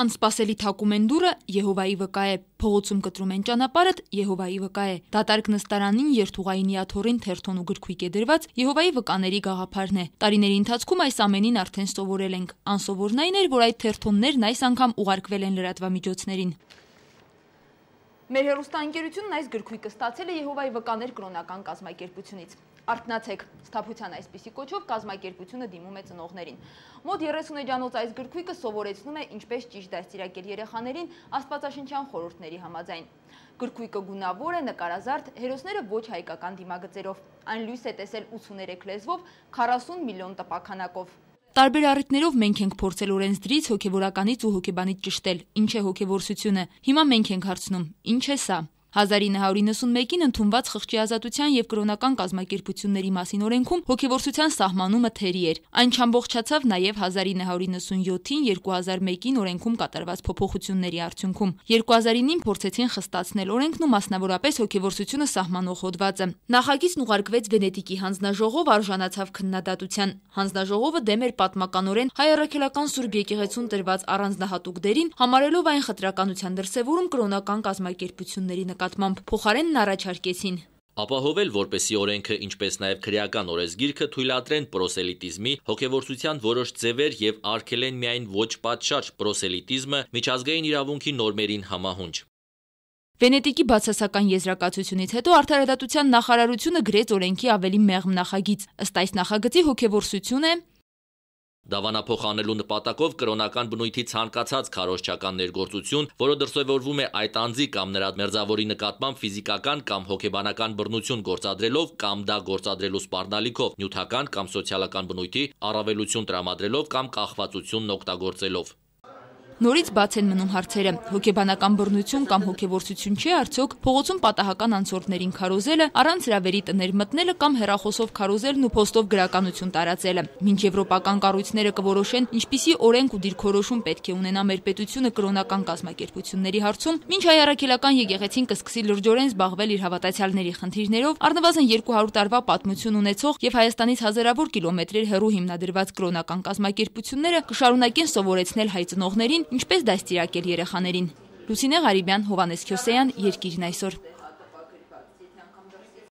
Անսպասելի թակում են դուրը, Եհովայի վկա է, փողոցում կտրում են ճանապարհդ, Եհովայի վկա է։ Դատարկ նստարանին երթուղայի նիաթորին թերթոն ու գրքույկ է դրված Եհովայի վկաների գաղափարն է։ Տարիների ընթացքում այս ամենին արդեն սովորել ենք։ Անսովորն այն էր, որ այդ թերթոններն այս անգամ ուղարկվել են լրատվամիջոցներին։ Մեր հերոստանգերությունն այս գրքույկը ստացել է Եհովայի վկաներ կրոնական կազմակերպությունից։ Արթնացեք, սթափության այսպիսի կոչով կազմակերպությունը դիմում է ծնողներին։ Մոտ 30 էջանոց այս գրքույկը սովորեցնում է ինչպես ճիշտ դաստիարակել երեխաներին աստվածաշնչյան խորհուրդների համաձայն։ Գրքույկը գունավոր է, նկարազարդ, հերոսները ոչ հայկական դիմագծերով։ Այն լույս է տեսել 83 լեզվով 40 միլիոն տպականակով։ Տարբեր առիթներով մենք ենք փորձել օրենսդրից, հոգևորականից ու հոգեբանից ճշտել, ինչ է հոգևորսությունը։ Հիմա մենք ենք հարցնում, ինչ է սա։ 1991-ին ընդունված խղճի ազատության եւ կրոնական կազմակերպությունների մասին օրենքում հոգեվորսության սահմանումը թերի էր։ Այն չամբողջացավ նաեւ 1997-ին 2001-ին օրենքում կատարված փոփոխությունների արդյունքում։ 2009-ին փորձեցին խստացնել օրենքն ու մասնավորապես հոգեվորսությունը սահմանող հոդվածը։ Նախագիծն ուղարկվեց Վենետիկի հանձնաժողով արժանացավ քննադատության։ Հանձնաժողովը դեմ էր պատմականորեն հայ առաքելական Սուրբ եկեղեցուն տրված առանձնահատուկ դերին, համարելով այն խտրականության դրսևորում կրոնական կազմակերպությունների նկատմամբ փոխարենն առաջարկեցին ապահովել, որպեսի օրենքը, ինչպես նաև քրեական օրեսգիրքը թույլատրեն պրոսելիտիզմի, հոգևորցության որոշ ձևեր եւ արգելեն միայն ոչ պատշաճ պրոսելիտիզմը միջազգային իրավունքի նորմերին համահունչ։ Վենետիկի բացասական եզրակացությունից հետո արդարադատության նախարարությունը գրեց օրենքի ավելի մեղմ նախագիծ։ Ըստ այս նախագծի հոգևորսություն է Դավանափոխ անելու նպատակով կրոնական բնույթի ցանկացած քարոզչական ներգործություն, որը դրսևորվում է այդ անձի կամ նրա մերձավորի նկատմամբ ֆիզիկական կամ հոգեբանական բռնություն գործադրելով կամ դա գործադրելու սպառնալիքով, նյութական կամ սոցիալական բնույթի առավելություն տրամադրելով կամ կախվածությունն օգտագործելով։ Նորից բաց են մնում հարցերը։ Հոգեբանական բռնություն կամ հոգեվորսություն չէ արդյոք փողոցում պատահական անցորդներին քարոզելը, առանց հրավերի տներ մտնելը կամ հերախոսով քարոզելն ու փոստով գրականություն տարածելը։ Մինչ եվրոպական կառույցները կորոշեն, ինչպիսի օրենք ու դիրքորոշում պետք է ունենա մեր պետությունը կրոնական կազմակերպությունների հարցում, մինչ հայ առաքելական եկեղեցին կսկսի լրջորեն զբաղվել իր հավատացյալների խնդիրներով, առնվազն 200 տարվա պատմություն ունեցող եւ Հայաստանից հազարավոր կիլոմետրեր հեռու հիմնադրված կրոնական կազմակերպությունները կշարունակեն սովորեցնել հայ ծնողներին Ինչպես դաստիարակել երեխաներին։ Լուսինե Ղարիբյան, Հովանես Քյոսեյան, Երկիրն այսօր։